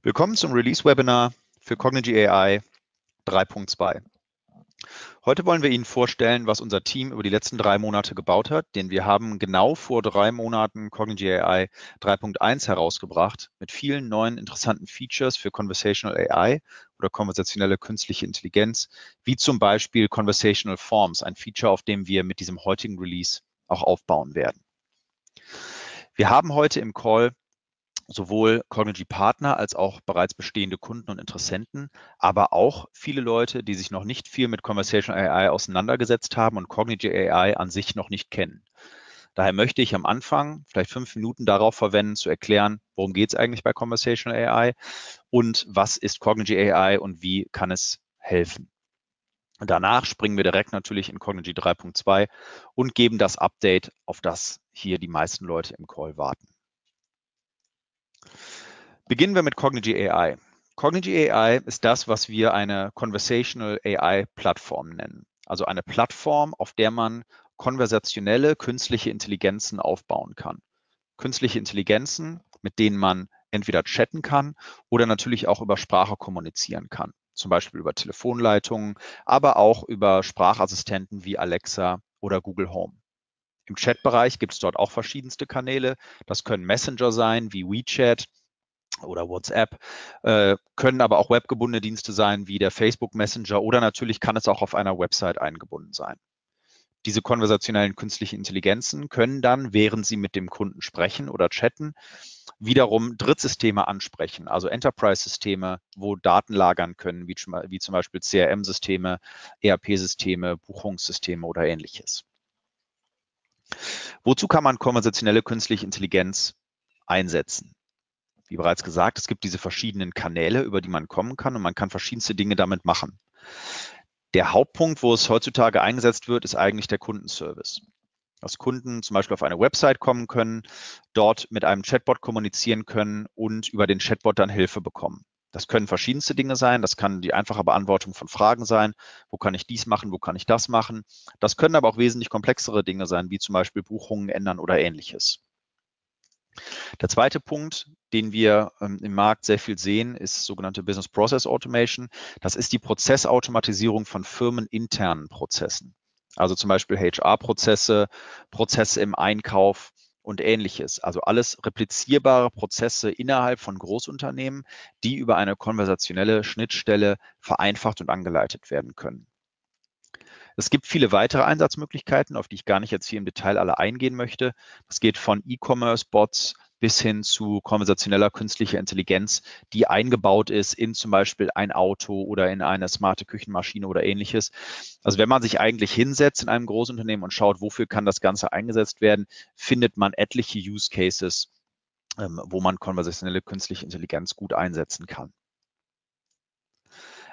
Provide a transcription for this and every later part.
Willkommen zum Release-Webinar für Cognigy AI 3.2. Heute wollen wir Ihnen vorstellen, was unser Team über die letzten drei Monate gebaut hat, denn wir haben genau vor drei Monaten Cognigy AI 3.1 herausgebracht mit vielen neuen interessanten Features für Conversational AI oder konversationelle künstliche Intelligenz, wie zum Beispiel Conversational Forms, ein Feature, auf dem wir mit diesem heutigen Release auch aufbauen werden. Wir haben heute im Call sowohl Cognigy Partner als auch bereits bestehende Kunden und Interessenten, aber auch viele Leute, die sich noch nicht viel mit Conversational AI auseinandergesetzt haben und Cognigy AI an sich noch nicht kennen. Daher möchte ich am Anfang vielleicht fünf Minuten darauf verwenden, zu erklären, worum geht es eigentlich bei Conversational AI und was ist Cognigy AI und wie kann es helfen. Danach springen wir direkt natürlich in Cognigy 3.2 und geben das Update, auf das hier die meisten Leute im Call warten. Beginnen wir mit Cognigy AI. Cognigy AI ist das, was wir eine Conversational AI Plattform nennen. Also eine Plattform, auf der man konversationelle künstliche Intelligenzen aufbauen kann. Künstliche Intelligenzen, mit denen man entweder chatten kann oder natürlich auch über Sprache kommunizieren kann. Zum Beispiel über Telefonleitungen, aber auch über Sprachassistenten wie Alexa oder Google Home. Im Chatbereich gibt es dort auch verschiedenste Kanäle. Das können Messenger sein wie WeChat oder WhatsApp, äh, können aber auch webgebundene Dienste sein wie der Facebook Messenger oder natürlich kann es auch auf einer Website eingebunden sein. Diese konversationellen künstlichen Intelligenzen können dann, während sie mit dem Kunden sprechen oder chatten, wiederum Drittsysteme ansprechen, also Enterprise-Systeme, wo Daten lagern können, wie, wie zum Beispiel CRM-Systeme, ERP-Systeme, Buchungssysteme oder ähnliches. Wozu kann man konversationelle künstliche Intelligenz einsetzen? wie bereits gesagt, es gibt diese verschiedenen Kanäle, über die man kommen kann und man kann verschiedenste Dinge damit machen. Der Hauptpunkt, wo es heutzutage eingesetzt wird, ist eigentlich der Kundenservice. Dass Kunden zum Beispiel auf eine Website kommen können, dort mit einem Chatbot kommunizieren können und über den Chatbot dann Hilfe bekommen. Das können verschiedenste Dinge sein. Das kann die einfache Beantwortung von Fragen sein. Wo kann ich dies machen? Wo kann ich das machen? Das können aber auch wesentlich komplexere Dinge sein, wie zum Beispiel Buchungen ändern oder ähnliches. Der zweite Punkt, den wir ähm, im Markt sehr viel sehen, ist sogenannte Business Process Automation. Das ist die Prozessautomatisierung von firmeninternen Prozessen. Also zum Beispiel HR-Prozesse, Prozesse im Einkauf und ähnliches. Also alles replizierbare Prozesse innerhalb von Großunternehmen, die über eine konversationelle Schnittstelle vereinfacht und angeleitet werden können. Es gibt viele weitere Einsatzmöglichkeiten, auf die ich gar nicht jetzt hier im Detail alle eingehen möchte. Das geht von E-Commerce-Bots bis hin zu konversationeller künstlicher Intelligenz, die eingebaut ist in zum Beispiel ein Auto oder in eine smarte Küchenmaschine oder ähnliches. Also wenn man sich eigentlich hinsetzt in einem Großunternehmen und schaut, wofür kann das Ganze eingesetzt werden, findet man etliche Use Cases, ähm, wo man konversationelle künstliche Intelligenz gut einsetzen kann.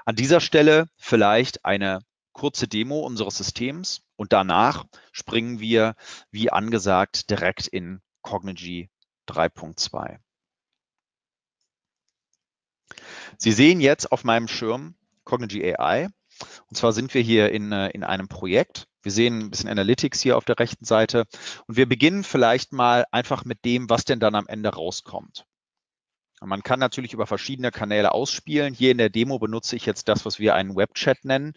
An dieser Stelle vielleicht eine kurze Demo unseres Systems und danach springen wir, wie angesagt, direkt in Cognigy 3.2. Sie sehen jetzt auf meinem Schirm Cognigy AI. Und zwar sind wir hier in, äh, in einem Projekt. Wir sehen ein bisschen Analytics hier auf der rechten Seite. Und wir beginnen vielleicht mal einfach mit dem, was denn dann am Ende rauskommt. Man kann natürlich über verschiedene Kanäle ausspielen. Hier in der Demo benutze ich jetzt das, was wir einen Webchat nennen.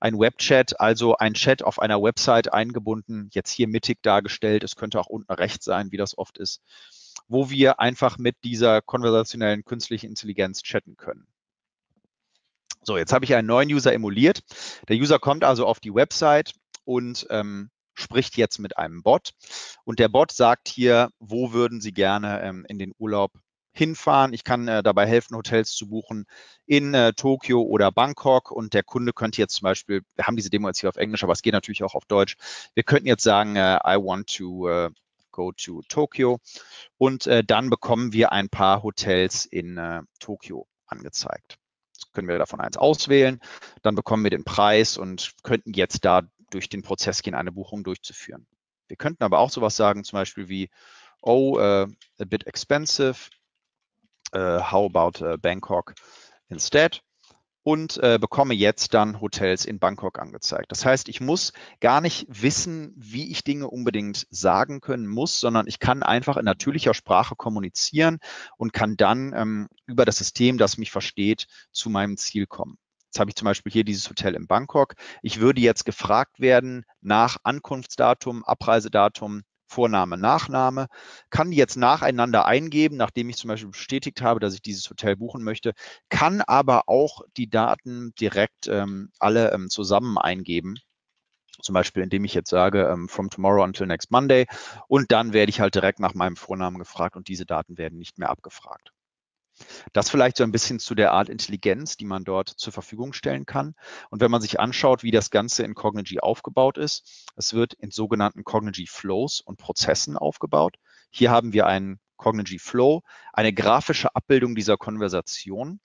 Ein Webchat, also ein Chat auf einer Website eingebunden, jetzt hier mittig dargestellt. Es könnte auch unten rechts sein, wie das oft ist, wo wir einfach mit dieser konversationellen künstlichen Intelligenz chatten können. So, jetzt habe ich einen neuen User emuliert. Der User kommt also auf die Website und ähm, spricht jetzt mit einem Bot. Und der Bot sagt hier, wo würden Sie gerne ähm, in den Urlaub hinfahren. Ich kann äh, dabei helfen, Hotels zu buchen in äh, Tokio oder Bangkok. Und der Kunde könnte jetzt zum Beispiel, wir haben diese Demo jetzt hier auf Englisch, aber es geht natürlich auch auf Deutsch. Wir könnten jetzt sagen, äh, I want to uh, go to Tokyo. Und äh, dann bekommen wir ein paar Hotels in äh, Tokio angezeigt. Jetzt können wir davon eins auswählen. Dann bekommen wir den Preis und könnten jetzt da durch den Prozess gehen, eine Buchung durchzuführen. Wir könnten aber auch sowas sagen, zum Beispiel wie, oh, a bit expensive, how about uh, Bangkok instead? und äh, bekomme jetzt dann Hotels in Bangkok angezeigt. Das heißt, ich muss gar nicht wissen, wie ich Dinge unbedingt sagen können muss, sondern ich kann einfach in natürlicher Sprache kommunizieren und kann dann ähm, über das System, das mich versteht, zu meinem Ziel kommen. Jetzt habe ich zum Beispiel hier dieses Hotel in Bangkok. Ich würde jetzt gefragt werden nach Ankunftsdatum, Abreisedatum, Vorname, Nachname, kann die jetzt nacheinander eingeben, nachdem ich zum Beispiel bestätigt habe, dass ich dieses Hotel buchen möchte, kann aber auch die Daten direkt ähm, alle ähm, zusammen eingeben. Zum Beispiel, indem ich jetzt sage, ähm, from tomorrow until next Monday. Und dann werde ich halt direkt nach meinem Vornamen gefragt und diese Daten werden nicht mehr abgefragt. Das vielleicht so ein bisschen zu der Art Intelligenz, die man dort zur Verfügung stellen kann. Und wenn man sich anschaut, wie das Ganze in Cognigy aufgebaut ist, es wird in sogenannten Cognigy Flows und Prozessen aufgebaut. Hier haben wir einen Cognigy Flow, eine grafische Abbildung dieser Konversation.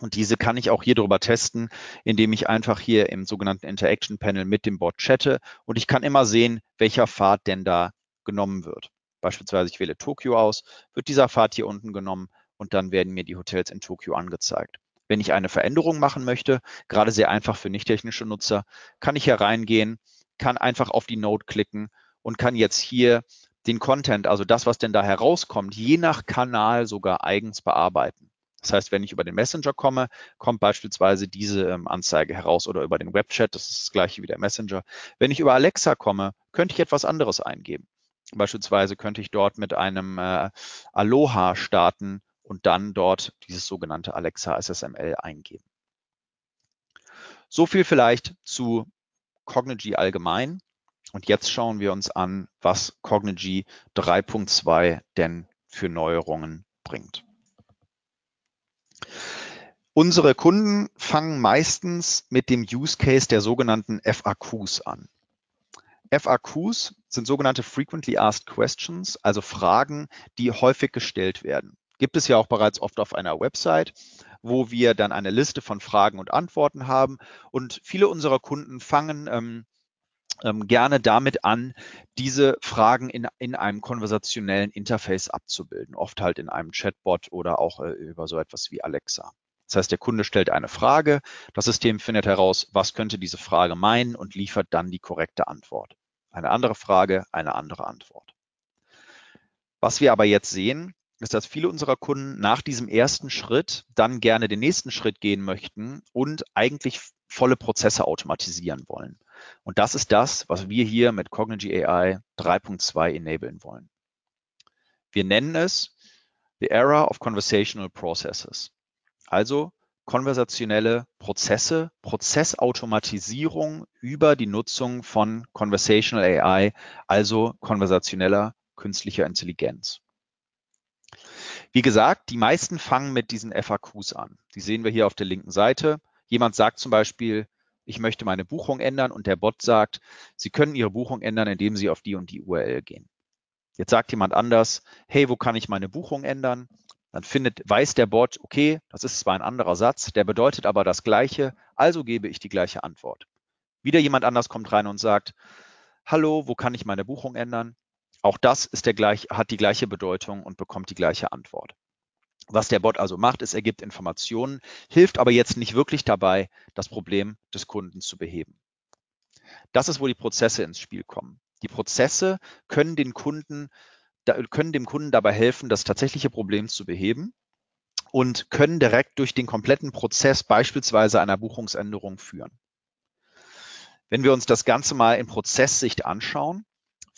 Und diese kann ich auch hier drüber testen, indem ich einfach hier im sogenannten Interaction Panel mit dem Bot chatte und ich kann immer sehen, welcher Pfad denn da genommen wird. Beispielsweise ich wähle Tokio aus, wird dieser Pfad hier unten genommen und dann werden mir die Hotels in Tokio angezeigt. Wenn ich eine Veränderung machen möchte, gerade sehr einfach für nicht technische Nutzer, kann ich hier reingehen, kann einfach auf die Node klicken und kann jetzt hier den Content, also das, was denn da herauskommt, je nach Kanal sogar eigens bearbeiten. Das heißt, wenn ich über den Messenger komme, kommt beispielsweise diese ähm, Anzeige heraus oder über den Webchat, das ist das gleiche wie der Messenger. Wenn ich über Alexa komme, könnte ich etwas anderes eingeben. Beispielsweise könnte ich dort mit einem äh, Aloha starten und dann dort dieses sogenannte Alexa SSML eingeben. So viel vielleicht zu Cognigy allgemein. Und jetzt schauen wir uns an, was Cognigy 3.2 denn für Neuerungen bringt. Unsere Kunden fangen meistens mit dem Use Case der sogenannten FAQs an. FAQs sind sogenannte Frequently Asked Questions, also Fragen, die häufig gestellt werden gibt es ja auch bereits oft auf einer Website, wo wir dann eine Liste von Fragen und Antworten haben. Und viele unserer Kunden fangen ähm, ähm, gerne damit an, diese Fragen in, in einem konversationellen Interface abzubilden, oft halt in einem Chatbot oder auch äh, über so etwas wie Alexa. Das heißt, der Kunde stellt eine Frage, das System findet heraus, was könnte diese Frage meinen und liefert dann die korrekte Antwort. Eine andere Frage, eine andere Antwort. Was wir aber jetzt sehen, ist, dass viele unserer Kunden nach diesem ersten Schritt dann gerne den nächsten Schritt gehen möchten und eigentlich volle Prozesse automatisieren wollen. Und das ist das, was wir hier mit Cognigy AI 3.2 enablen wollen. Wir nennen es The Era of Conversational Processes. Also konversationelle Prozesse, Prozessautomatisierung über die Nutzung von Conversational AI, also konversationeller künstlicher Intelligenz. Wie gesagt, die meisten fangen mit diesen FAQs an. Die sehen wir hier auf der linken Seite. Jemand sagt zum Beispiel, ich möchte meine Buchung ändern und der Bot sagt, Sie können Ihre Buchung ändern, indem Sie auf die und die URL gehen. Jetzt sagt jemand anders, hey, wo kann ich meine Buchung ändern? Dann findet, weiß der Bot, okay, das ist zwar ein anderer Satz, der bedeutet aber das Gleiche, also gebe ich die gleiche Antwort. Wieder jemand anders kommt rein und sagt, hallo, wo kann ich meine Buchung ändern? Auch das ist der gleich, hat die gleiche Bedeutung und bekommt die gleiche Antwort. Was der Bot also macht, ist, er gibt Informationen, hilft aber jetzt nicht wirklich dabei, das Problem des Kunden zu beheben. Das ist, wo die Prozesse ins Spiel kommen. Die Prozesse können den Kunden, können dem Kunden dabei helfen, das tatsächliche Problem zu beheben und können direkt durch den kompletten Prozess beispielsweise einer Buchungsänderung führen. Wenn wir uns das Ganze mal in Prozesssicht anschauen,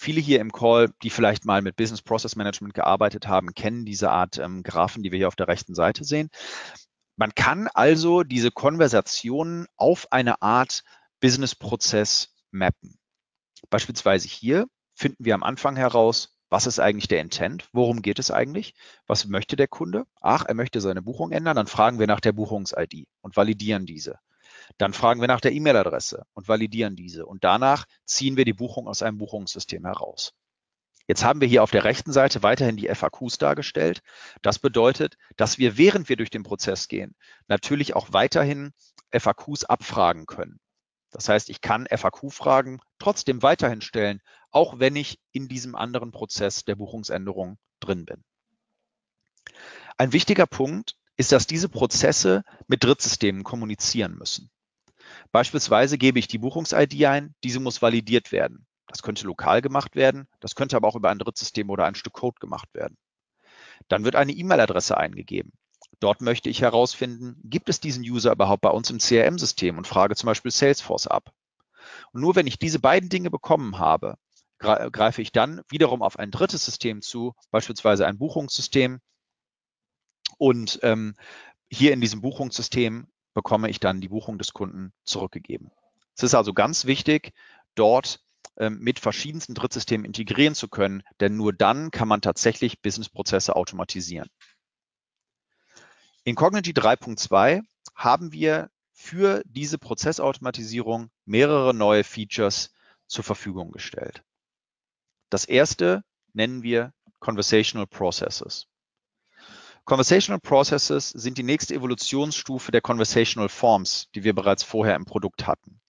Viele hier im Call, die vielleicht mal mit Business Process Management gearbeitet haben, kennen diese Art ähm, Graphen, die wir hier auf der rechten Seite sehen. Man kann also diese Konversationen auf eine Art Business-Prozess mappen. Beispielsweise hier finden wir am Anfang heraus, was ist eigentlich der Intent? Worum geht es eigentlich? Was möchte der Kunde? Ach, er möchte seine Buchung ändern. Dann fragen wir nach der Buchungs-ID und validieren diese. Dann fragen wir nach der E-Mail-Adresse und validieren diese. Und danach ziehen wir die Buchung aus einem Buchungssystem heraus. Jetzt haben wir hier auf der rechten Seite weiterhin die FAQs dargestellt. Das bedeutet, dass wir, während wir durch den Prozess gehen, natürlich auch weiterhin FAQs abfragen können. Das heißt, ich kann FAQ-Fragen trotzdem weiterhin stellen, auch wenn ich in diesem anderen Prozess der Buchungsänderung drin bin. Ein wichtiger Punkt ist, dass diese Prozesse mit Drittsystemen kommunizieren müssen. Beispielsweise gebe ich die Buchungs-ID ein, diese muss validiert werden. Das könnte lokal gemacht werden, das könnte aber auch über ein Drittsystem oder ein Stück Code gemacht werden. Dann wird eine E-Mail-Adresse eingegeben. Dort möchte ich herausfinden, gibt es diesen User überhaupt bei uns im CRM-System und frage zum Beispiel Salesforce ab. Und nur wenn ich diese beiden Dinge bekommen habe, greife ich dann wiederum auf ein drittes System zu, beispielsweise ein Buchungssystem. Und ähm, hier in diesem Buchungssystem bekomme ich dann die Buchung des Kunden zurückgegeben. Es ist also ganz wichtig, dort ähm, mit verschiedensten Drittsystemen integrieren zu können, denn nur dann kann man tatsächlich Businessprozesse automatisieren. In Cognigy 3.2 haben wir für diese Prozessautomatisierung mehrere neue Features zur Verfügung gestellt. Das erste nennen wir Conversational Processes. Conversational Processes sind die nächste Evolutionsstufe der Conversational Forms, die wir bereits vorher im Produkt hatten.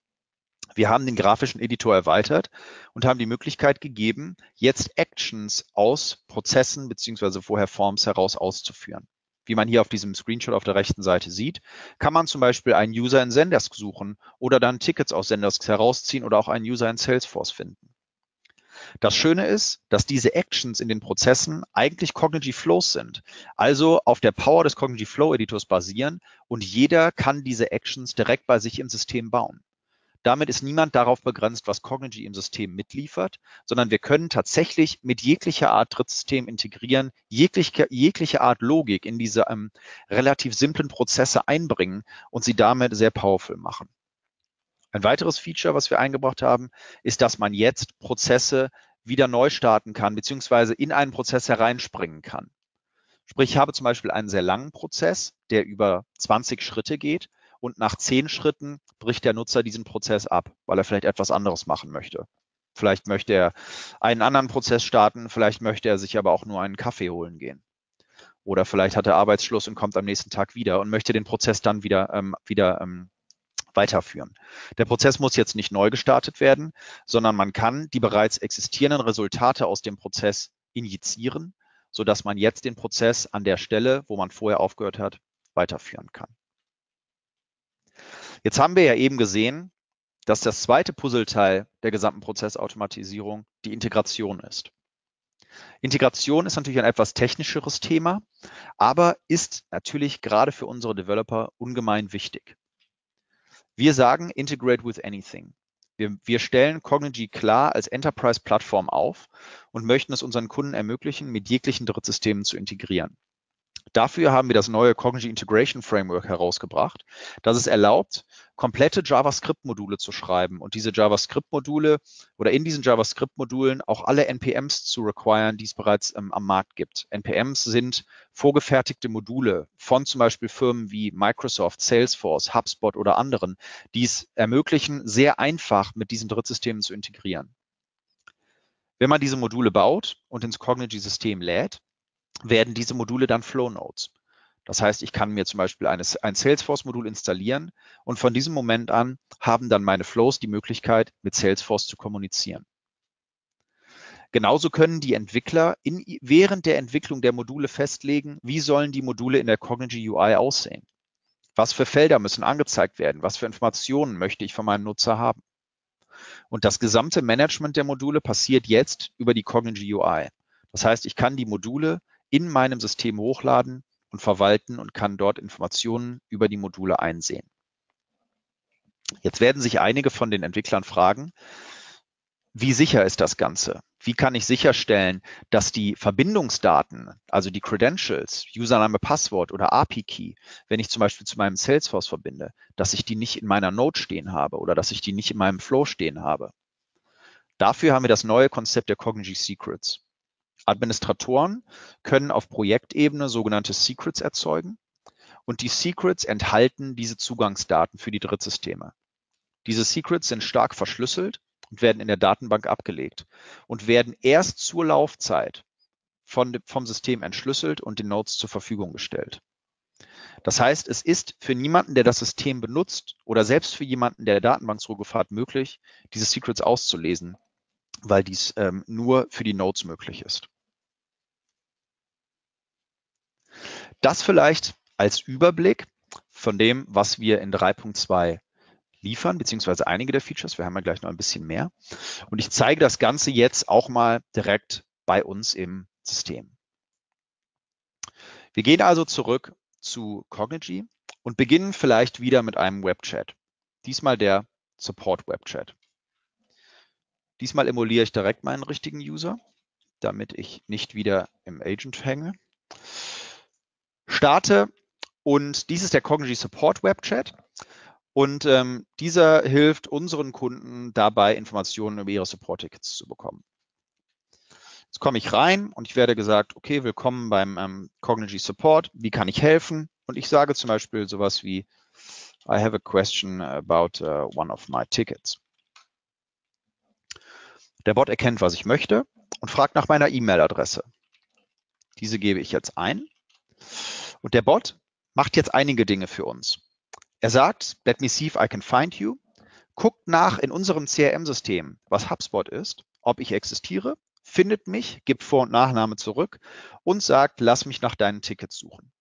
Wir haben den grafischen Editor erweitert und haben die Möglichkeit gegeben, jetzt Actions aus Prozessen beziehungsweise vorher Forms heraus auszuführen. Wie man hier auf diesem Screenshot auf der rechten Seite sieht, kann man zum Beispiel einen User in Zendesk suchen oder dann Tickets aus Zendesk herausziehen oder auch einen User in Salesforce finden. Das Schöne ist, dass diese Actions in den Prozessen eigentlich Cognigy Flows sind, also auf der Power des Cognigy Flow Editors basieren und jeder kann diese Actions direkt bei sich im System bauen. Damit ist niemand darauf begrenzt, was Cognigy im System mitliefert, sondern wir können tatsächlich mit jeglicher Art Drittsystem integrieren, jegliche, jegliche Art Logik in diese ähm, relativ simplen Prozesse einbringen und sie damit sehr powerful machen. Ein weiteres Feature, was wir eingebracht haben, ist, dass man jetzt Prozesse wieder neu starten kann, beziehungsweise in einen Prozess hereinspringen kann. Sprich, ich habe zum Beispiel einen sehr langen Prozess, der über 20 Schritte geht und nach 10 Schritten bricht der Nutzer diesen Prozess ab, weil er vielleicht etwas anderes machen möchte. Vielleicht möchte er einen anderen Prozess starten, vielleicht möchte er sich aber auch nur einen Kaffee holen gehen. Oder vielleicht hat er Arbeitsschluss und kommt am nächsten Tag wieder und möchte den Prozess dann wieder, ähm, wieder ähm, weiterführen. Der Prozess muss jetzt nicht neu gestartet werden, sondern man kann die bereits existierenden Resultate aus dem Prozess injizieren, sodass man jetzt den Prozess an der Stelle, wo man vorher aufgehört hat, weiterführen kann. Jetzt haben wir ja eben gesehen, dass das zweite Puzzleteil der gesamten Prozessautomatisierung die Integration ist. Integration ist natürlich ein etwas technischeres Thema, aber ist natürlich gerade für unsere Developer ungemein wichtig. Wir sagen Integrate with Anything. Wir, wir stellen Cognigy klar als Enterprise-Plattform auf und möchten es unseren Kunden ermöglichen, mit jeglichen Drittsystemen zu integrieren. Dafür haben wir das neue Cognigy Integration Framework herausgebracht, das es erlaubt, komplette JavaScript-Module zu schreiben und diese JavaScript-Module oder in diesen JavaScript-Modulen auch alle NPMs zu requiren, die es bereits ähm, am Markt gibt. NPMs sind vorgefertigte Module von zum Beispiel Firmen wie Microsoft, Salesforce, HubSpot oder anderen, die es ermöglichen, sehr einfach mit diesen Drittsystemen zu integrieren. Wenn man diese Module baut und ins Cognigy-System lädt, werden diese Module dann Flow Nodes. Das heißt, ich kann mir zum Beispiel eine, ein Salesforce-Modul installieren und von diesem Moment an haben dann meine Flows die Möglichkeit, mit Salesforce zu kommunizieren. Genauso können die Entwickler in, während der Entwicklung der Module festlegen, wie sollen die Module in der Cognigy UI aussehen. Was für Felder müssen angezeigt werden? Was für Informationen möchte ich von meinem Nutzer haben? Und das gesamte Management der Module passiert jetzt über die Cognigy UI. Das heißt, ich kann die Module in meinem System hochladen und verwalten und kann dort Informationen über die Module einsehen. Jetzt werden sich einige von den Entwicklern fragen, wie sicher ist das Ganze? Wie kann ich sicherstellen, dass die Verbindungsdaten, also die Credentials, Username, Passwort oder API-Key, wenn ich zum Beispiel zu meinem Salesforce verbinde, dass ich die nicht in meiner Node stehen habe oder dass ich die nicht in meinem Flow stehen habe? Dafür haben wir das neue Konzept der Cognigy Secrets. Administratoren können auf Projektebene sogenannte Secrets erzeugen und die Secrets enthalten diese Zugangsdaten für die Drittsysteme. Diese Secrets sind stark verschlüsselt und werden in der Datenbank abgelegt und werden erst zur Laufzeit von, vom System entschlüsselt und den Nodes zur Verfügung gestellt. Das heißt, es ist für niemanden, der das System benutzt oder selbst für jemanden, der Datenbank zurückgefahren möglich, diese Secrets auszulesen, weil dies ähm, nur für die Nodes möglich ist. Das vielleicht als Überblick von dem, was wir in 3.2 liefern, beziehungsweise einige der Features. Wir haben ja gleich noch ein bisschen mehr. Und ich zeige das Ganze jetzt auch mal direkt bei uns im System. Wir gehen also zurück zu Cognigy und beginnen vielleicht wieder mit einem Webchat. Diesmal der Support Webchat. Diesmal emuliere ich direkt meinen richtigen User, damit ich nicht wieder im Agent hänge. Starte und dies ist der Cognigy Support Webchat. Und ähm, dieser hilft unseren Kunden dabei, Informationen über ihre Support-Tickets zu bekommen. Jetzt komme ich rein und ich werde gesagt, okay, willkommen beim ähm, Cognigy Support. Wie kann ich helfen? Und ich sage zum Beispiel sowas wie, I have a question about uh, one of my tickets. Der Bot erkennt, was ich möchte und fragt nach meiner E-Mail-Adresse. Diese gebe ich jetzt ein. Und der Bot macht jetzt einige Dinge für uns. Er sagt, let me see if I can find you, guckt nach in unserem CRM-System, was HubSpot ist, ob ich existiere, findet mich, gibt Vor- und Nachname zurück und sagt, lass mich nach deinen Tickets suchen.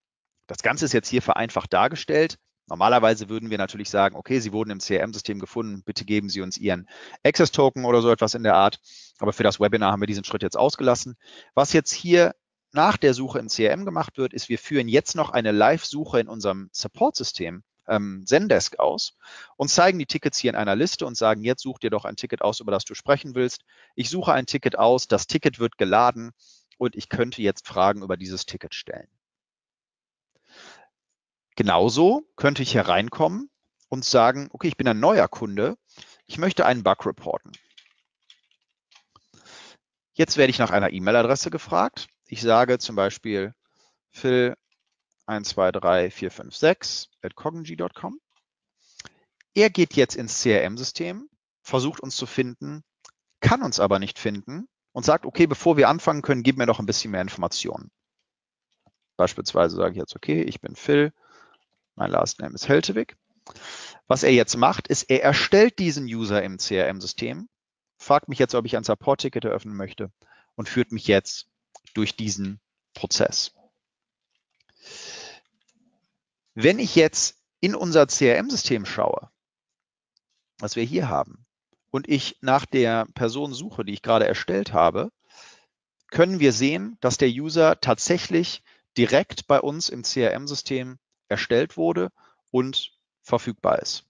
Das Ganze ist jetzt hier vereinfacht dargestellt. Normalerweise würden wir natürlich sagen, okay, Sie wurden im CRM-System gefunden, bitte geben Sie uns Ihren Access-Token oder so etwas in der Art. Aber für das Webinar haben wir diesen Schritt jetzt ausgelassen. Was jetzt hier nach der Suche im CRM gemacht wird, ist, wir führen jetzt noch eine Live-Suche in unserem Support-System ähm, Zendesk aus und zeigen die Tickets hier in einer Liste und sagen, jetzt such dir doch ein Ticket aus, über das du sprechen willst. Ich suche ein Ticket aus, das Ticket wird geladen und ich könnte jetzt Fragen über dieses Ticket stellen. Genauso könnte ich hereinkommen und sagen, okay, ich bin ein neuer Kunde, ich möchte einen Bug reporten. Jetzt werde ich nach einer E-Mail-Adresse gefragt. Ich sage zum Beispiel Phil 123456 at cognigy.com. Er geht jetzt ins CRM-System, versucht uns zu finden, kann uns aber nicht finden und sagt, okay, bevor wir anfangen können, gib mir doch ein bisschen mehr Informationen. Beispielsweise sage ich jetzt, okay, ich bin Phil, mein Last Name ist Heltewig. Was er jetzt macht, ist, er erstellt diesen User im CRM-System, fragt mich jetzt, ob ich ein Support-Ticket eröffnen möchte und führt mich jetzt durch diesen Prozess. Wenn ich jetzt in unser CRM-System schaue, was wir hier haben, und ich nach der Person suche, die ich gerade erstellt habe, können wir sehen, dass der User tatsächlich direkt bei uns im CRM-System erstellt wurde und verfügbar ist,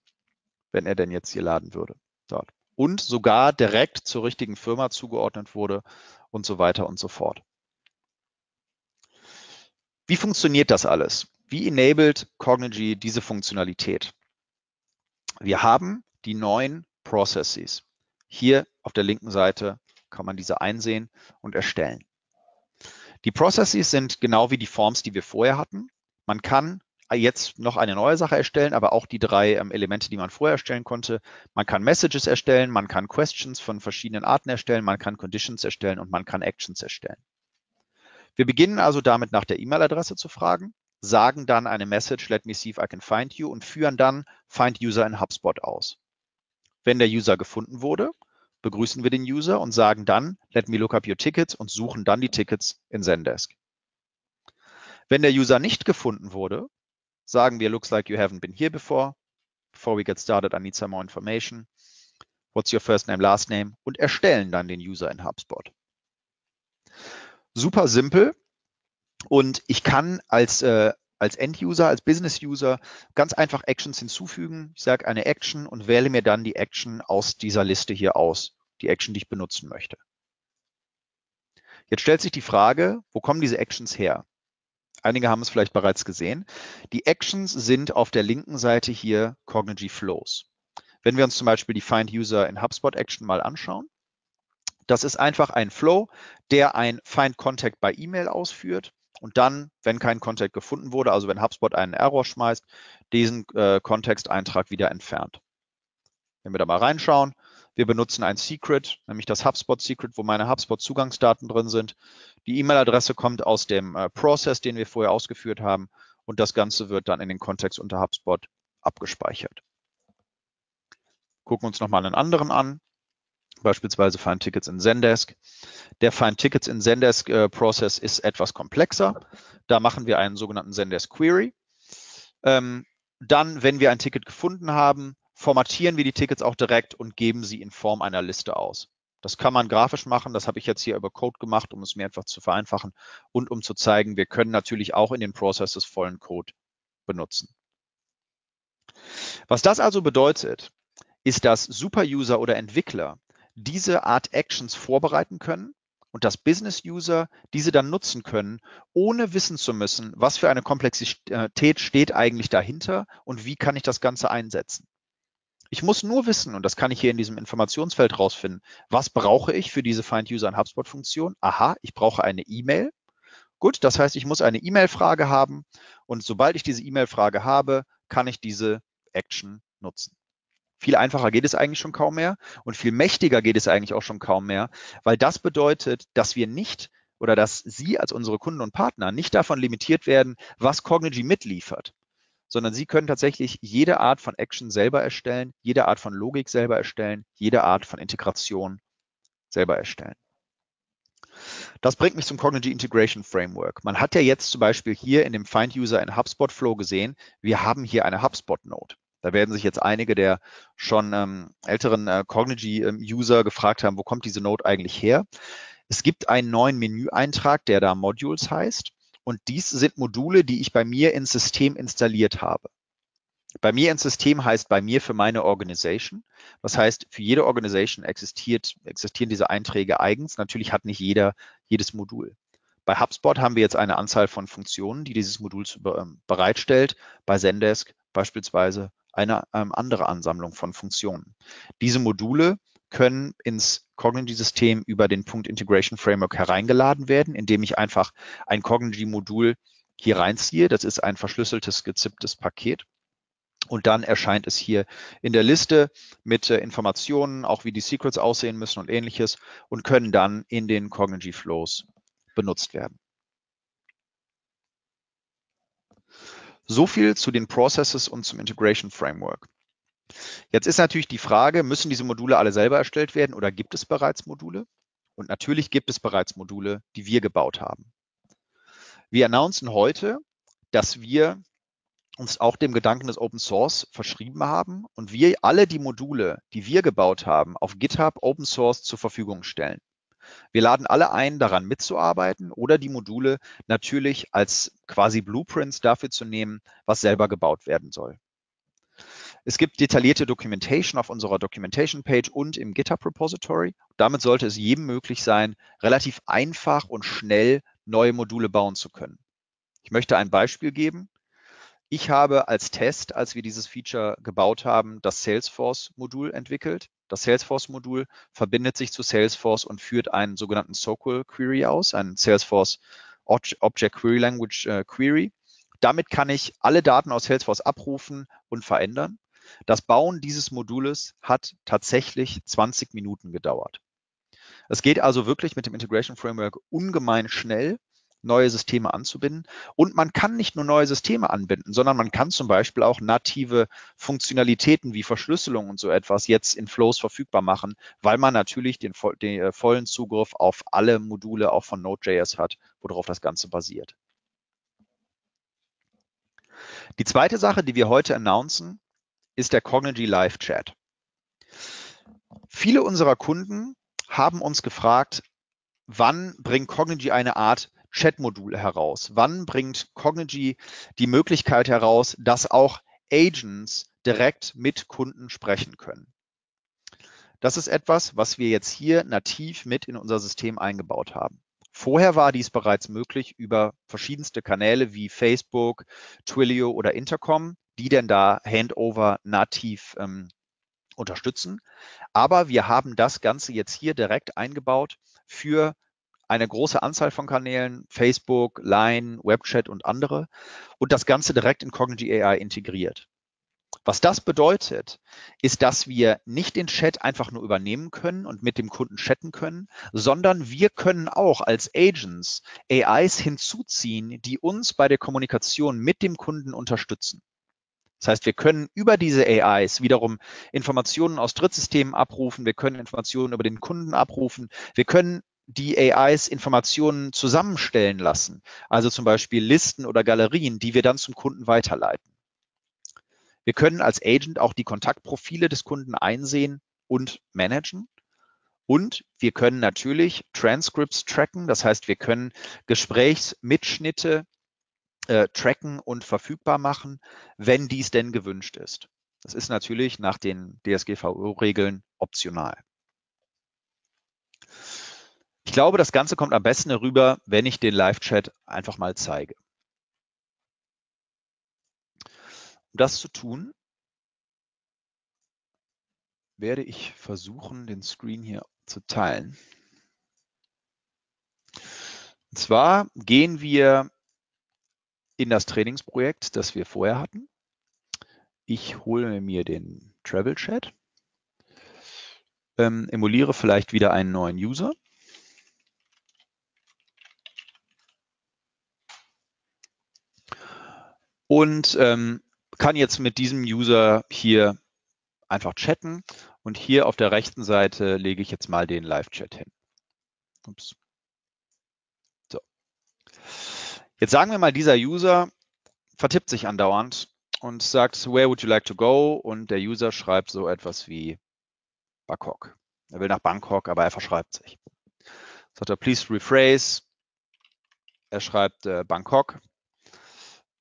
wenn er denn jetzt hier laden würde. Dort. Und sogar direkt zur richtigen Firma zugeordnet wurde und so weiter und so fort. Wie funktioniert das alles? Wie enabled Cognigy diese Funktionalität? Wir haben die neuen Processes. Hier auf der linken Seite kann man diese einsehen und erstellen. Die Processes sind genau wie die Forms, die wir vorher hatten. Man kann jetzt noch eine neue Sache erstellen, aber auch die drei ähm, Elemente, die man vorher erstellen konnte. Man kann Messages erstellen, man kann Questions von verschiedenen Arten erstellen, man kann Conditions erstellen und man kann Actions erstellen. Wir beginnen also damit, nach der E-Mail-Adresse zu fragen sagen dann eine Message, let me see if I can find you und führen dann Find User in HubSpot aus. Wenn der User gefunden wurde, begrüßen wir den User und sagen dann, let me look up your tickets und suchen dann die Tickets in Zendesk. Wenn der User nicht gefunden wurde, sagen wir, looks like you haven't been here before. Before we get started, I need some more information. What's your first name, last name? Und erstellen dann den User in HubSpot. Super simpel. Und ich kann als, äh, als End-User, als Business-User ganz einfach Actions hinzufügen. Ich sage eine Action und wähle mir dann die Action aus dieser Liste hier aus, die Action, die ich benutzen möchte. Jetzt stellt sich die Frage, wo kommen diese Actions her? Einige haben es vielleicht bereits gesehen. Die Actions sind auf der linken Seite hier Cognigy Flows. Wenn wir uns zum Beispiel die Find User in HubSpot Action mal anschauen, das ist einfach ein Flow, der ein Find Contact bei E-Mail ausführt und dann, wenn kein Contact gefunden wurde, also wenn HubSpot einen Error schmeißt, diesen äh, Kontexteintrag wieder entfernt. Wenn wir da mal reinschauen, wir benutzen ein Secret, nämlich das HubSpot Secret, wo meine HubSpot Zugangsdaten drin sind. Die E-Mail-Adresse kommt aus dem äh, Process, den wir vorher ausgeführt haben und das Ganze wird dann in den Kontext unter HubSpot abgespeichert. Gucken uns nochmal einen anderen an beispielsweise Find Tickets in Zendesk. Der Find Tickets in Zendesk äh, Process ist etwas komplexer. Da machen wir einen sogenannten Zendesk Query. Ähm, dann, wenn wir ein Ticket gefunden haben, formatieren wir die Tickets auch direkt und geben sie in Form einer Liste aus. Das kann man grafisch machen. Das habe ich jetzt hier über Code gemacht, um es mir einfach zu vereinfachen und um zu zeigen, wir können natürlich auch in den Processes vollen Code benutzen. Was das also bedeutet, ist, dass Superuser oder Entwickler diese Art Actions vorbereiten können und dass Business-User diese dann nutzen können, ohne wissen zu müssen, was für eine Komplexität steht eigentlich dahinter und wie kann ich das Ganze einsetzen. Ich muss nur wissen, und das kann ich hier in diesem Informationsfeld rausfinden, was brauche ich für diese Find User und HubSpot Funktion? Aha, ich brauche eine E-Mail. Gut, das heißt, ich muss eine E-Mail-Frage haben und sobald ich diese E-Mail-Frage habe, kann ich diese Action nutzen. Viel einfacher geht es eigentlich schon kaum mehr und viel mächtiger geht es eigentlich auch schon kaum mehr, weil das bedeutet, dass wir nicht oder dass Sie als unsere Kunden und Partner nicht davon limitiert werden, was Cognigy mitliefert, sondern Sie können tatsächlich jede Art von Action selber erstellen, jede Art von Logik selber erstellen, jede Art von Integration selber erstellen. Das bringt mich zum Cognigy Integration Framework. Man hat ja jetzt zum Beispiel hier in dem Find User in HubSpot Flow gesehen, wir haben hier eine HubSpot Node. Da werden sich jetzt einige der schon ähm, älteren äh, Cognigy-User ähm, gefragt haben, wo kommt diese Node eigentlich her? Es gibt einen neuen Menüeintrag, der da Modules heißt. Und dies sind Module, die ich bei mir ins System installiert habe. Bei mir ins System heißt bei mir für meine Organisation. Das heißt, für jede Organisation existiert, existieren diese Einträge eigens. Natürlich hat nicht jeder jedes Modul. Bei HubSpot haben wir jetzt eine Anzahl von Funktionen, die dieses Modul ähm, bereitstellt. Bei Zendesk beispielsweise eine ähm, andere Ansammlung von Funktionen. Diese Module können ins Cognigy-System über den Punkt Integration Framework hereingeladen werden, indem ich einfach ein Cognigy-Modul hier reinziehe. Das ist ein verschlüsseltes, gezipptes Paket. Und dann erscheint es hier in der Liste mit äh, Informationen, auch wie die Secrets aussehen müssen und ähnliches und können dann in den Cognigy Flows benutzt werden. So viel zu den Processes und zum Integration Framework. Jetzt ist natürlich die Frage, müssen diese Module alle selber erstellt werden oder gibt es bereits Module? Und natürlich gibt es bereits Module, die wir gebaut haben. Wir announcen heute, dass wir uns auch dem Gedanken des Open Source verschrieben haben und wir alle die Module, die wir gebaut haben, auf GitHub Open Source zur Verfügung stellen. Wir laden alle ein, daran mitzuarbeiten oder die Module natürlich als quasi Blueprints dafür zu nehmen, was selber gebaut werden soll. Es gibt detaillierte Documentation auf unserer Documentation Page und im GitHub Repository. Damit sollte es jedem möglich sein, relativ einfach und schnell neue Module bauen zu können. Ich möchte ein Beispiel geben. Ich habe als Test, als wir dieses Feature gebaut haben, das Salesforce-Modul entwickelt. Das Salesforce-Modul verbindet sich zu Salesforce und führt einen sogenannten SOQL Query aus, einen Salesforce Object Query Language äh, Query. Damit kann ich alle Daten aus Salesforce abrufen und verändern. Das Bauen dieses Modules hat tatsächlich 20 Minuten gedauert. Es geht also wirklich mit dem Integration Framework ungemein schnell neue Systeme anzubinden. Und man kann nicht nur neue Systeme anbinden, sondern man kann zum Beispiel auch native Funktionalitäten wie Verschlüsselung und so etwas jetzt in Flows verfügbar machen, weil man natürlich den, den äh, vollen Zugriff auf alle Module auch von Node.js hat, worauf das Ganze basiert. Die zweite Sache, die wir heute announcen, ist der Cognigy Live Chat. Viele unserer Kunden haben uns gefragt, wann bringt Cognigy eine Art Chat-Modul heraus? Wann bringt Cognigy die Möglichkeit heraus, dass auch Agents direkt mit Kunden sprechen können? Das ist etwas, was wir jetzt hier nativ mit in unser System eingebaut haben. Vorher war dies bereits möglich über verschiedenste Kanäle wie Facebook, Twilio oder Intercom, die denn da Handover nativ ähm, unterstützen. Aber wir haben das Ganze jetzt hier direkt eingebaut für eine große Anzahl von Kanälen, Facebook, Line, Webchat und andere und das Ganze direkt in Cognigy AI integriert. Was das bedeutet, ist, dass wir nicht den Chat einfach nur übernehmen können und mit dem Kunden chatten können, sondern wir können auch als Agents AIs hinzuziehen, die uns bei der Kommunikation mit dem Kunden unterstützen. Das heißt, wir können über diese AIs wiederum Informationen aus Drittsystemen abrufen, wir können Informationen über den Kunden abrufen, wir können die AIs Informationen zusammenstellen lassen, also zum Beispiel Listen oder Galerien, die wir dann zum Kunden weiterleiten. Wir können als Agent auch die Kontaktprofile des Kunden einsehen und managen. Und wir können natürlich Transcripts tracken. Das heißt, wir können Gesprächsmitschnitte äh, tracken und verfügbar machen, wenn dies denn gewünscht ist. Das ist natürlich nach den DSGVO-Regeln optional. Ich glaube, das Ganze kommt am besten herüber, wenn ich den Live-Chat einfach mal zeige. Um das zu tun, werde ich versuchen, den Screen hier zu teilen. Und zwar gehen wir in das Trainingsprojekt, das wir vorher hatten. Ich hole mir den Travel Chat, ähm, emuliere vielleicht wieder einen neuen User. Und ähm, kann jetzt mit diesem User hier einfach chatten und hier auf der rechten Seite lege ich jetzt mal den Live-Chat hin. Ups. So. Jetzt sagen wir mal, dieser User vertippt sich andauernd und sagt, where would you like to go? Und der User schreibt so etwas wie Bangkok. Er will nach Bangkok, aber er verschreibt sich. Sagt er, please rephrase. Er schreibt äh, Bangkok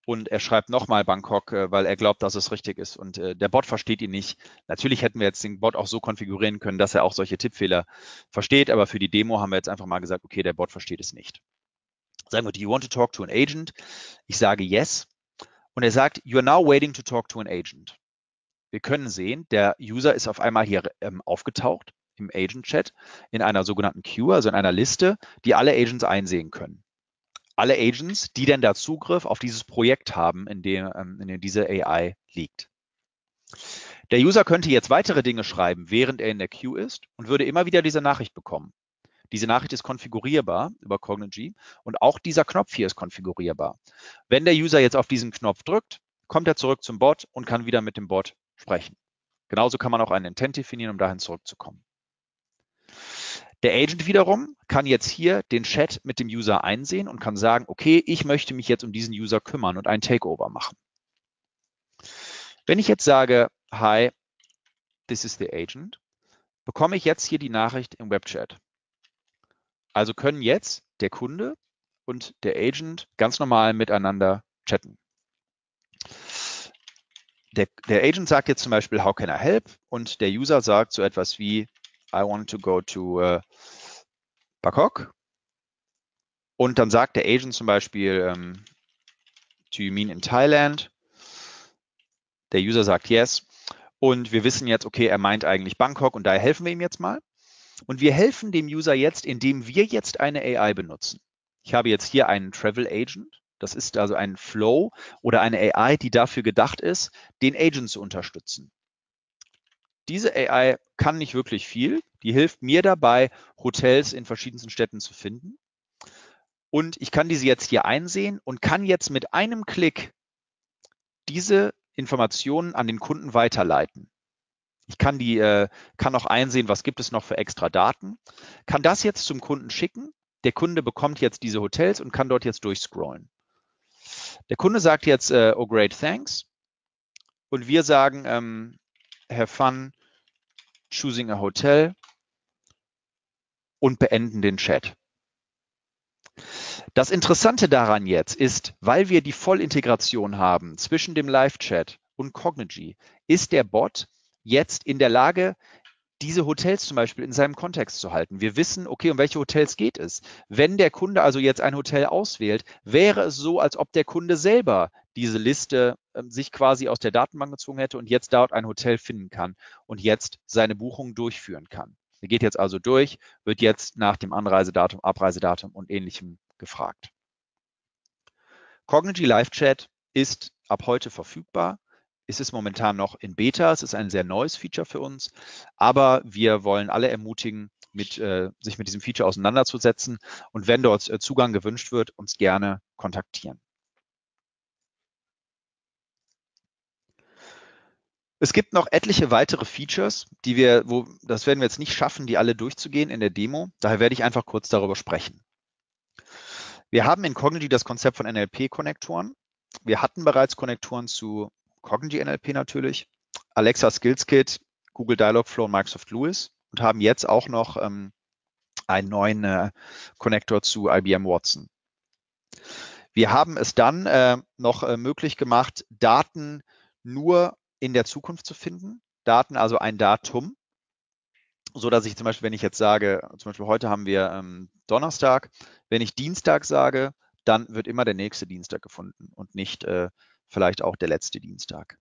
und er schreibt nochmal Bangkok, äh, weil er glaubt, dass es richtig ist. Und äh, der Bot versteht ihn nicht. Natürlich hätten wir jetzt den Bot auch so konfigurieren können, dass er auch solche Tippfehler versteht, aber für die Demo haben wir jetzt einfach mal gesagt, okay, der Bot versteht es nicht. Sagen wir, do you want to talk to an agent? Ich sage yes. Und er sagt, you are now waiting to talk to an agent. Wir können sehen, der User ist auf einmal hier ähm, aufgetaucht im Agent-Chat in einer sogenannten Queue, also in einer Liste, die alle Agents einsehen können. Alle Agents, die denn da Zugriff auf dieses Projekt haben, in dem, ähm, in dem diese AI liegt. Der User könnte jetzt weitere Dinge schreiben, während er in der Queue ist und würde immer wieder diese Nachricht bekommen. Diese Nachricht ist konfigurierbar über Cognigy und auch dieser Knopf hier ist konfigurierbar. Wenn der User jetzt auf diesen Knopf drückt, kommt er zurück zum Bot und kann wieder mit dem Bot sprechen. Genauso kann man auch einen Intent definieren, um dahin zurückzukommen. Der Agent wiederum kann jetzt hier den Chat mit dem User einsehen und kann sagen, okay, ich möchte mich jetzt um diesen User kümmern und ein Takeover machen. Wenn ich jetzt sage, hi, this is the agent, bekomme ich jetzt hier die Nachricht im Webchat. Also können jetzt der Kunde und der Agent ganz normal miteinander chatten. Der, der, Agent sagt jetzt zum Beispiel, how can I help? Und der User sagt so etwas wie, I want to go to uh, Bangkok. Und dann sagt der Agent zum Beispiel, ähm, do you mean in Thailand? Der User sagt yes. Und wir wissen jetzt, okay, er meint eigentlich Bangkok und daher helfen wir ihm jetzt mal. Und wir helfen dem User jetzt, indem wir jetzt eine AI benutzen. Ich habe jetzt hier einen Travel Agent. Das ist also ein Flow oder eine AI, die dafür gedacht ist, den Agent zu unterstützen. Diese AI kann nicht wirklich viel. Die hilft mir dabei, Hotels in verschiedensten Städten zu finden. Und ich kann diese jetzt hier einsehen und kann jetzt mit einem Klick diese Informationen an den Kunden weiterleiten. Ich kann die, äh, kann auch einsehen, was gibt es noch für extra Daten, kann das jetzt zum Kunden schicken. Der Kunde bekommt jetzt diese Hotels und kann dort jetzt durchscrollen. Der Kunde sagt jetzt, äh, oh great, thanks. Und wir sagen, ähm, have fun choosing a hotel und beenden den Chat. Das Interessante daran jetzt ist, weil wir die Vollintegration haben zwischen dem Live-Chat und Cognigy, ist der Bot jetzt in der Lage, diese Hotels zum Beispiel in seinem Kontext zu halten. Wir wissen, okay, um welche Hotels geht es. Wenn der Kunde also jetzt ein Hotel auswählt, wäre es so, als ob der Kunde selber diese Liste äh, sich quasi aus der Datenbank gezogen hätte und jetzt dort ein Hotel finden kann und jetzt seine Buchung durchführen kann. Er geht jetzt also durch, wird jetzt nach dem Anreisedatum, Abreisedatum und ähnlichem gefragt. Cognigy Live Chat ist ab heute verfügbar. Es ist momentan noch in Beta. Es ist ein sehr neues Feature für uns. Aber wir wollen alle ermutigen, mit, äh, sich mit diesem Feature auseinanderzusetzen. Und wenn dort äh, Zugang gewünscht wird, uns gerne kontaktieren. Es gibt noch etliche weitere Features, die wir, wo, das werden wir jetzt nicht schaffen, die alle durchzugehen in der Demo. Daher werde ich einfach kurz darüber sprechen. Wir haben in Cognigy das Konzept von NLP-Konnektoren. Wir hatten bereits Konnektoren zu Cognigy NLP natürlich, Alexa Skills Kit, Google Dialogflow und Microsoft Lewis und haben jetzt auch noch ähm, einen neuen äh, Connector zu IBM Watson. Wir haben es dann äh, noch äh, möglich gemacht, Daten nur in der Zukunft zu finden. Daten, also ein Datum, so dass ich zum Beispiel, wenn ich jetzt sage, zum Beispiel heute haben wir ähm, Donnerstag, wenn ich Dienstag sage, dann wird immer der nächste Dienstag gefunden und nicht äh, vielleicht auch der letzte Dienstag.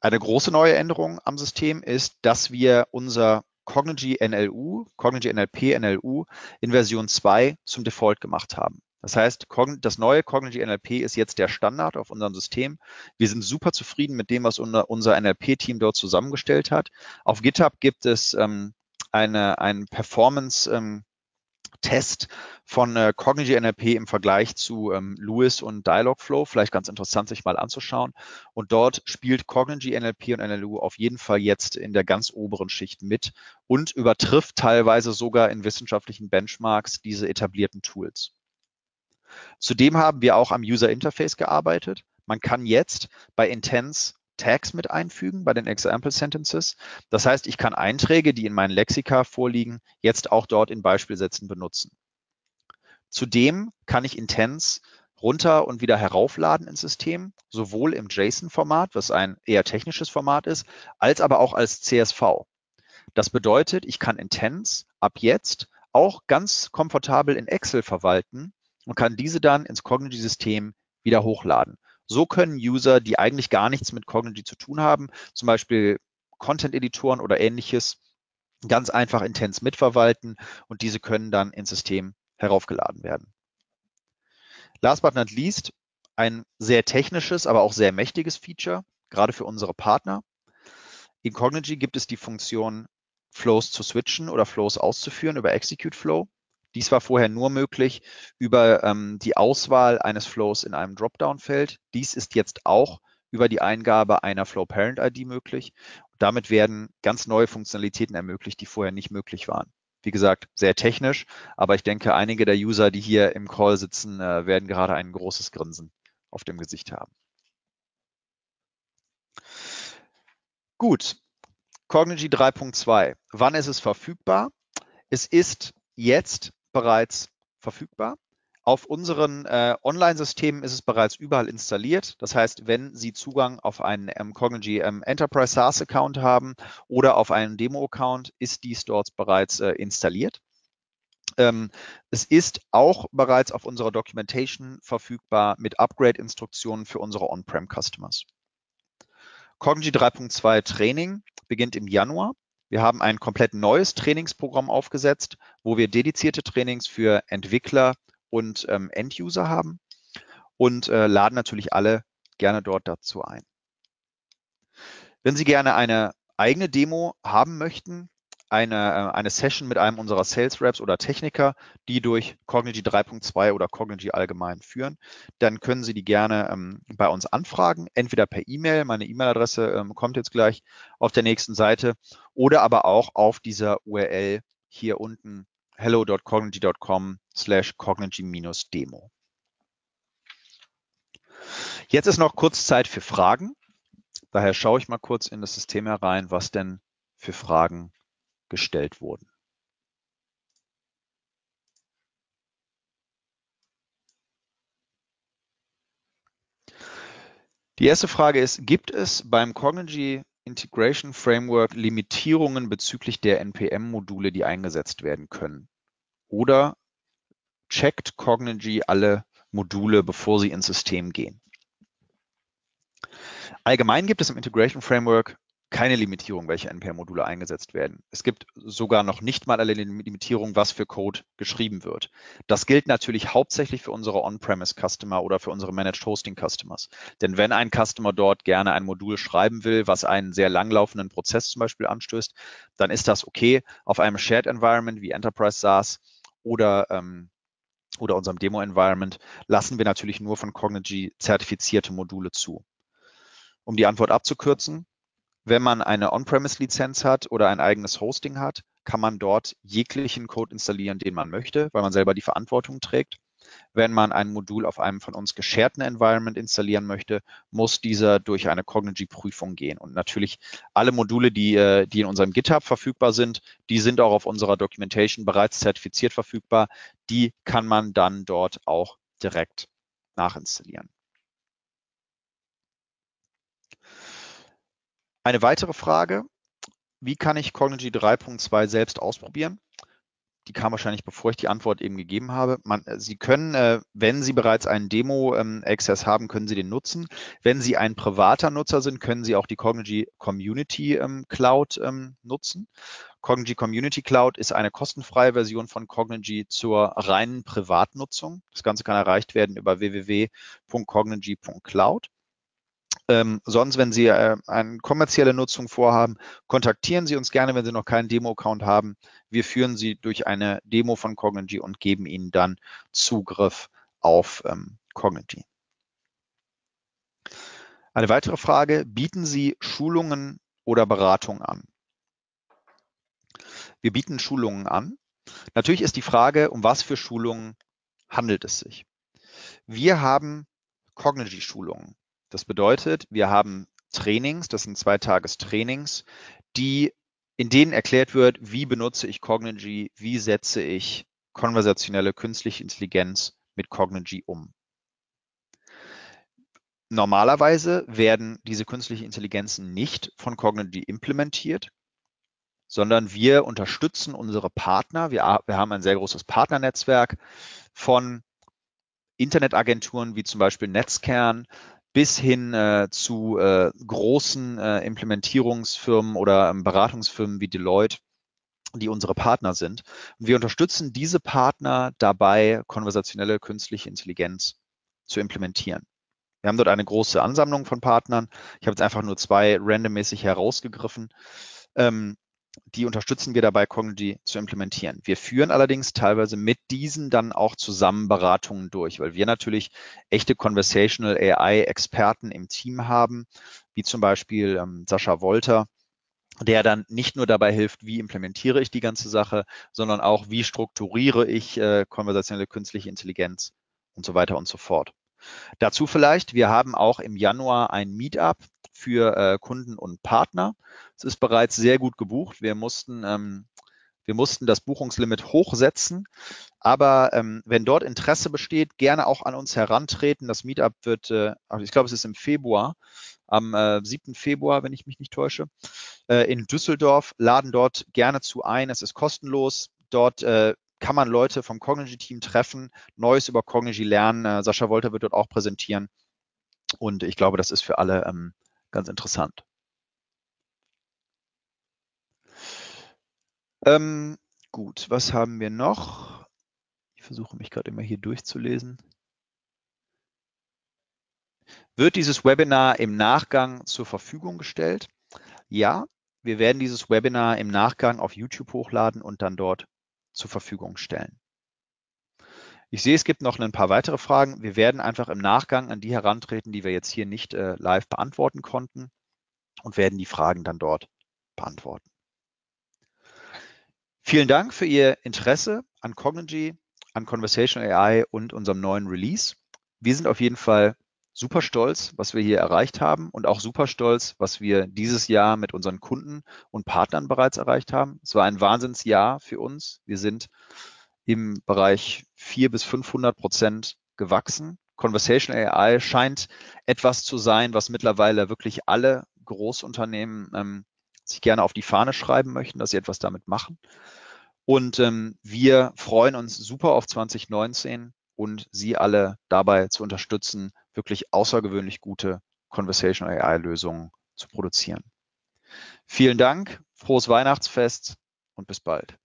Eine große neue Änderung am System ist, dass wir unser Cognigy NLU, Cognigy NLP NLU in Version 2 zum Default gemacht haben. Das heißt, das neue Cognigy NLP ist jetzt der Standard auf unserem System. Wir sind super zufrieden mit dem, was unser NLP-Team dort zusammengestellt hat. Auf GitHub gibt es ähm, eine, ein Performance, ähm, Test von äh, Cognigy NLP im Vergleich zu ähm, Lewis und Dialogflow. Vielleicht ganz interessant, sich mal anzuschauen. Und dort spielt Cognigy NLP und NLU auf jeden Fall jetzt in der ganz oberen Schicht mit und übertrifft teilweise sogar in wissenschaftlichen Benchmarks diese etablierten Tools. Zudem haben wir auch am User Interface gearbeitet. Man kann jetzt bei Intense Tags mit einfügen bei den Example Sentences. Das heißt, ich kann Einträge, die in meinen Lexika vorliegen, jetzt auch dort in Beispielsätzen benutzen. Zudem kann ich Intents runter und wieder heraufladen ins System, sowohl im JSON-Format, was ein eher technisches Format ist, als aber auch als CSV. Das bedeutet, ich kann Intents ab jetzt auch ganz komfortabel in Excel verwalten und kann diese dann ins Cognigy-System wieder hochladen. So können User, die eigentlich gar nichts mit Cognigy zu tun haben, zum Beispiel Content-Editoren oder ähnliches, ganz einfach intens mitverwalten und diese können dann ins System heraufgeladen werden. Last but not least, ein sehr technisches, aber auch sehr mächtiges Feature, gerade für unsere Partner. In Cognigy gibt es die Funktion, Flows zu switchen oder Flows auszuführen über Execute Flow. Dies war vorher nur möglich über ähm, die Auswahl eines Flows in einem Dropdown-Feld. Dies ist jetzt auch über die Eingabe einer Flow Parent ID möglich. damit werden ganz neue Funktionalitäten ermöglicht, die vorher nicht möglich waren. Wie gesagt, sehr technisch, aber ich denke, einige der User, die hier im Call sitzen, äh, werden gerade ein großes Grinsen auf dem Gesicht haben. Gut, Cognigy 3.2. Wann ist es verfügbar? Es ist jetzt bereits verfügbar. Auf unseren äh, Online-Systemen ist es bereits überall installiert. Das heißt, wenn Sie Zugang auf einen ähm, Cognigy ähm, Enterprise SaaS-Account haben oder auf einen Demo-Account, ist dies dort bereits äh, installiert. Ähm, es ist auch bereits auf unserer Documentation verfügbar mit Upgrade-Instruktionen für unsere On-Prem-Customers. Cognigy 3.2 Training beginnt im Januar. Wir haben ein komplett neues Trainingsprogramm aufgesetzt, wo wir dedizierte Trainings für Entwickler und ähm, End-User haben und äh, laden natürlich alle gerne dort dazu ein. Wenn Sie gerne eine eigene Demo haben möchten, eine, äh, eine Session mit einem unserer Sales Reps oder Techniker, die durch Cognigy 3.2 oder Cognigy allgemein führen, dann können Sie die gerne ähm, bei uns anfragen, entweder per E-Mail, meine E-Mail-Adresse ähm, kommt jetzt gleich auf der nächsten Seite, oder aber auch auf dieser URL hier unten hello.cognigy.com slash cognigy-demo. Jetzt ist noch kurz Zeit für Fragen. Daher schaue ich mal kurz in das System herein, was denn für Fragen gestellt wurden. Die erste Frage ist, gibt es beim Cognigy Integration Framework Limitierungen bezüglich der NPM-Module, die eingesetzt werden können? Oder checkt Cognigy alle Module, bevor sie ins System gehen? Allgemein gibt es im Integration Framework keine Limitierung, welche NPM-Module eingesetzt werden. Es gibt sogar noch nicht mal eine Limitierung, was für Code geschrieben wird. Das gilt natürlich hauptsächlich für unsere On-Premise-Customer oder für unsere Managed Hosting-Customers. Denn wenn ein Customer dort gerne ein Modul schreiben will, was einen sehr langlaufenden Prozess zum Beispiel anstößt, dann ist das okay. Auf einem Shared Environment wie Enterprise SaaS oder ähm, oder unserem Demo-Environment lassen wir natürlich nur von Cognigy zertifizierte Module zu. Um die Antwort abzukürzen, wenn man eine On-Premise-Lizenz hat oder ein eigenes Hosting hat, kann man dort jeglichen Code installieren, den man möchte, weil man selber die Verantwortung trägt. wenn man ein Modul auf einem von uns gesharten Environment installieren möchte, muss dieser durch eine Cognigy-Prüfung gehen. Und natürlich alle Module, die, äh, die in unserem GitHub verfügbar sind, die sind auch auf unserer Documentation bereits zertifiziert verfügbar. Die kann man dann dort auch direkt nachinstallieren. Eine weitere Frage, wie kann ich Cognigy 3.2 selbst ausprobieren? Die kam wahrscheinlich, bevor ich die Antwort eben gegeben habe. Man, äh, Sie können, äh, wenn Sie bereits einen Demo-Access haben, können Sie den nutzen. Wenn Sie ein privater Nutzer sind, können Sie auch die Cognigy Community ähm, Cloud ähm, nutzen. Cognigy Community Cloud ist eine kostenfreie Version von Cognigy zur reinen Privatnutzung. Das Ganze kann erreicht werden über www.cognigy.cloud. Ähm, sonst, wenn Sie äh, eine kommerzielle Nutzung vorhaben, kontaktieren Sie uns gerne, wenn Sie noch keinen Demo-Account haben. Wir führen Sie durch eine Demo von Cognigy und geben Ihnen dann Zugriff auf ähm, Cognigy. Eine weitere Frage, bieten Sie Schulungen oder Beratung an? Wir bieten Schulungen an. Natürlich ist die Frage, um was für Schulungen handelt es sich? Wir haben Cognigy-Schulungen. Das bedeutet, wir haben Trainings, das sind zwei Tagestrainings, die, in denen erklärt wird, wie benutze ich Cognigy, wie setze ich konversationelle künstliche Intelligenz mit Cognigy um. Normalerweise werden diese künstlichen Intelligenzen nicht von Cognigy implementiert, sondern wir unterstützen unsere Partner. Wir, wir haben ein sehr großes Partnernetzwerk von Internetagenturen wie zum Beispiel Netzkern, bis hin äh, zu äh, großen äh, Implementierungsfirmen oder ähm, Beratungsfirmen wie Deloitte, die unsere Partner sind. Und wir unterstützen diese Partner dabei, konversationelle künstliche Intelligenz zu implementieren. Wir haben dort eine große Ansammlung von Partnern. Ich habe jetzt einfach nur zwei randommäßig herausgegriffen. Ähm, die unterstützen wir dabei, Cognigy zu implementieren. Wir führen allerdings teilweise mit diesen dann auch zusammen Beratungen durch, weil wir natürlich echte Conversational AI-Experten im Team haben, wie zum Beispiel ähm, Sascha Wolter, der dann nicht nur dabei hilft, wie implementiere ich die ganze Sache, sondern auch, wie strukturiere ich äh, konversationelle künstliche Intelligenz und so weiter und so fort. Dazu vielleicht, wir haben auch im Januar ein Meetup für äh, Kunden und Partner. Es ist bereits sehr gut gebucht. Wir mussten, ähm, wir mussten das Buchungslimit hochsetzen. Aber ähm, wenn dort Interesse besteht, gerne auch an uns herantreten. Das Meetup wird, äh, ich glaube, es ist im Februar, am äh, 7. Februar, wenn ich mich nicht täusche, äh, in Düsseldorf. Laden dort gerne zu ein. Es ist kostenlos. Dort äh, kann man Leute vom Cognigy-Team treffen, Neues über Cognigy lernen. Äh, Sascha Wolter wird dort auch präsentieren. Und ich glaube, das ist für alle ähm, ganz interessant. Ähm, gut, was haben wir noch? Ich versuche mich gerade immer hier durchzulesen. Wird dieses Webinar im Nachgang zur Verfügung gestellt? Ja, wir werden dieses Webinar im Nachgang auf YouTube hochladen und dann dort zur Verfügung stellen. Ich sehe, es gibt noch ein paar weitere Fragen. Wir werden einfach im Nachgang an die herantreten, die wir jetzt hier nicht äh, live beantworten konnten und werden die Fragen dann dort beantworten. Vielen Dank für Ihr Interesse an Cognigy, an Conversational AI und unserem neuen Release. Wir sind auf jeden Fall super stolz, was wir hier erreicht haben und auch super stolz, was wir dieses Jahr mit unseren Kunden und Partnern bereits erreicht haben. Es war ein Wahnsinnsjahr für uns. Wir sind im Bereich 4 bis 500 Prozent gewachsen. Conversation AI scheint etwas zu sein, was mittlerweile wirklich alle Großunternehmen ähm, sich gerne auf die Fahne schreiben möchten, dass sie etwas damit machen. Und ähm, wir freuen uns super auf 2019 und Sie alle dabei zu unterstützen, wirklich außergewöhnlich gute Conversation AI-Lösungen zu produzieren. Vielen Dank, frohes Weihnachtsfest und bis bald.